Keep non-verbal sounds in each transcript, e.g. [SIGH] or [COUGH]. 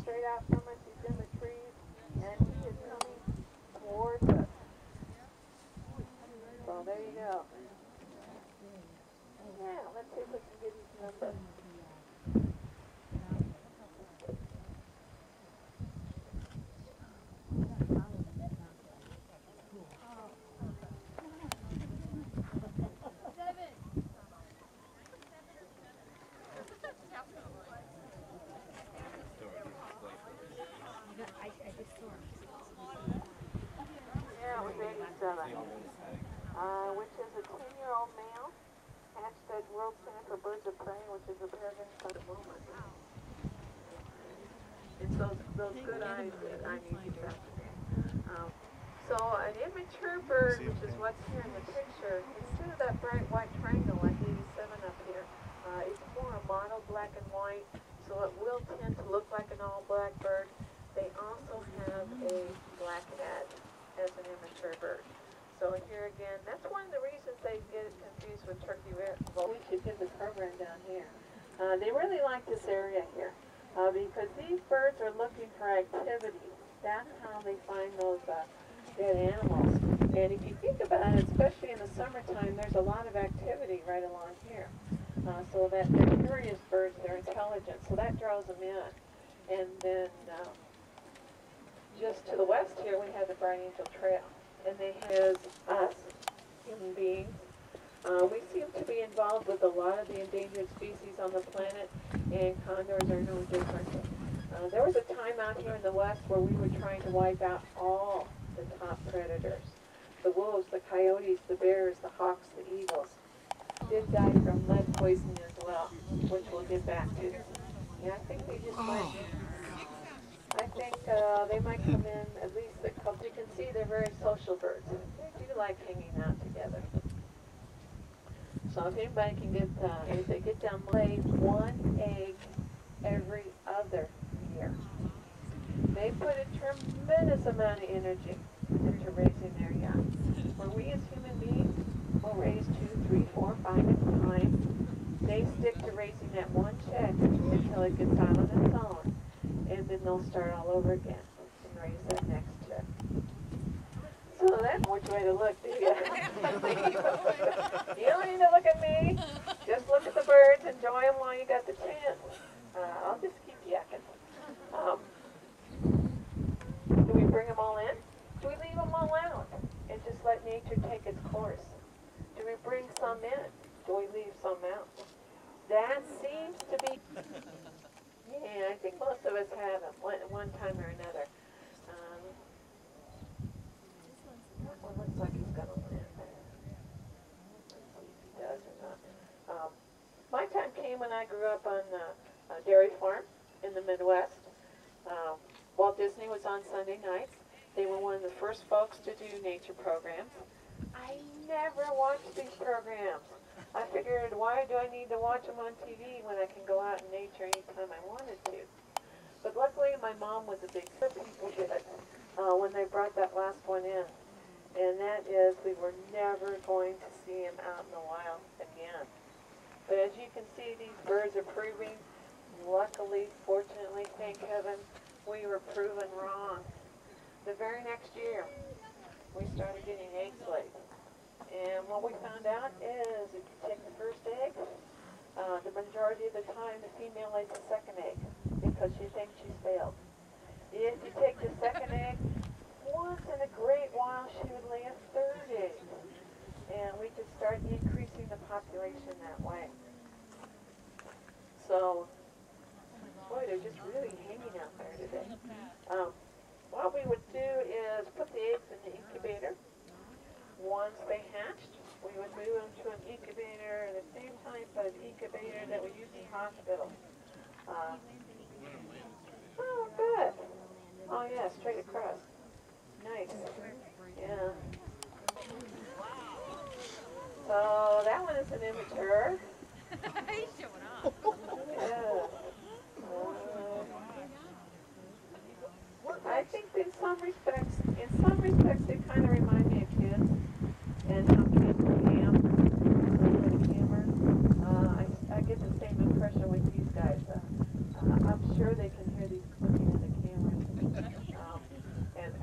straight out from us. He's in the trees, and he is coming towards us. So there you go. Now, let's see if we can get his number. Yeah, it was 87. Uh, which is a 10-year-old male, hatched at World Center for Birds of Prey, which is a paragon for the moment. It's those, those good eyes that I need to have. Um, so an immature bird, which is what's here in the picture, instead of that bright white triangle like 87 up here, uh, it's more a mono black and white, so it will tend to look like an all black bird. They also have a black head as an immature bird. So here again, that's one of the reasons they get confused with turkey red. Well, we should get the program down here. Uh, they really like this area here uh, because these birds are looking for activity. That's how they find those uh, dead animals. And if you think about it, especially in the summertime, there's a lot of activity right along here. Uh, so that they're curious birds, they're intelligent, so that draws them in. And then uh, just to the west here, we have the Bright Angel Trail. And they have us, human beings. Uh, we seem to be involved with a lot of the endangered species on the planet, and condors are no different. Uh, there was a time out here in the west where we were trying to wipe out all the top predators. The wolves, the coyotes, the bears, the hawks, the eagles. Did die from lead poisoning as well, which we'll get back to. Yeah, I think they just might, I think uh, they might come in at least a couple. You can see they're very social birds. They do like hanging out together. So if anybody can get, uh, if they get down, lay one egg every other year. They put a tremendous amount of energy into raising their young. Where we as human beings will raise two, three, four, five at a time. They stick to raising that one chick until it gets out on its own. And then they'll start all over again and raise that next chick. So that's which way to look, do you? [LAUGHS] you don't need to look at me. Just look at the birds, enjoy them while you got the chance. Uh, I'll just keep yakking. Um, do we bring them all in? Do we leave them all out and just let nature take its course? Do we bring some in? Do we leave some out? That seems to be. I think most of us have at one, one time or another. Um, that one looks like he's gonna win. Let's see if he does or not. Um, my time came when I grew up on uh, a dairy farm in the Midwest. Um, Walt Disney was on Sunday nights. They were one of the first folks to do nature programs. I never watched these programs. I figured, why do I need to watch them on TV when I can go out in nature anytime I wanted to? But luckily, my mom was a big. People did uh, when they brought that last one in, and that is we were never going to see him out in the wild again. But as you can see, these birds are proving. Luckily, fortunately, thank heaven, we were proven wrong. The very next year, we started getting eggs laid. And what we found out is if you take the first egg, uh, the majority of the time the female lays the second egg because she thinks she's failed. If you take the second egg, once in a great while she would lay a third egg. And we could start increasing the population that way. So, boy, they're just really hanging out there today. Um, what we would do is put the eggs in the incubator. Once they hatched, we would move them to an incubator, the same type of incubator that we use in hospitals. Uh, oh, good. Oh, yeah, straight across. Nice. Yeah. So that one is an immature. [LAUGHS] He's showing off. Yeah. Uh, I think in some respects, in some respects, they kind of of kids and how kids cam, with a camera. Uh, I, I get the same impression with these guys. Uh, uh, I'm sure they can hear these clicking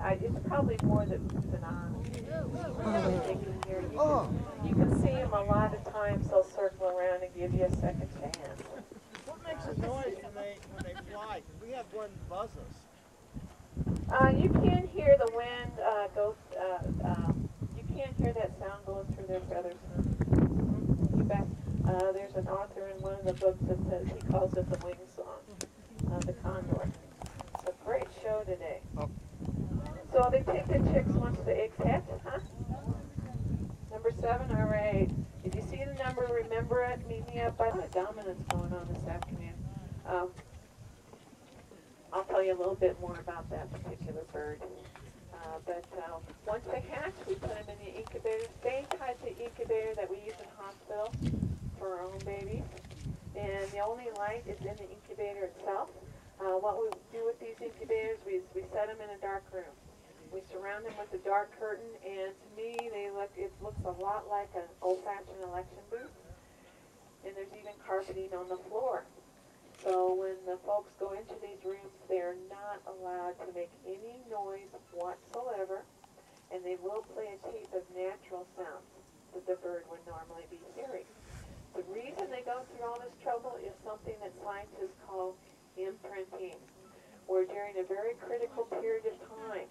that puts it on. They can hear you. Oh, You can see them a lot of times, they'll circle around and give you a second chance. what makes a noise when they when they fly? 'Cause we have one buzz us. Uh, you can hear the wind, uh, go, uh, um, you can't hear that sound going through their feathers. You bet. Uh, there's an author in one of the books that says, he calls it the wing song, uh, the condor. It's a great show today. Oh. So they take the chicks once the eggs hatch, huh? Number seven, all right. If you see the number, remember it. Meet me up by the dominance going on this afternoon. Um, I'll tell you a little bit more about that particular bird. Uh, but uh, once they hatch, we put them in the incubator, same type of incubator that we use in hospitals for our own babies. And the only light is in the incubator itself. Uh, what we do with these incubators, we, we set them in a dark room. We surround them with a dark curtain, and to me, they look, it looks a lot like an old-fashioned election booth. And there's even carpeting on the floor. So when the folks go into these rooms, they're not allowed to make any noise whatsoever, and they will play a tape of natural sounds that the bird would normally be hearing. The reason they go through all this trouble is something that scientists call imprinting, where during a very critical period of time,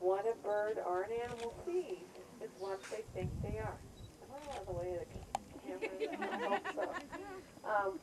what a bird or an animal sees is what they think they are. Am I out of the way of the camera? I hope so. Um,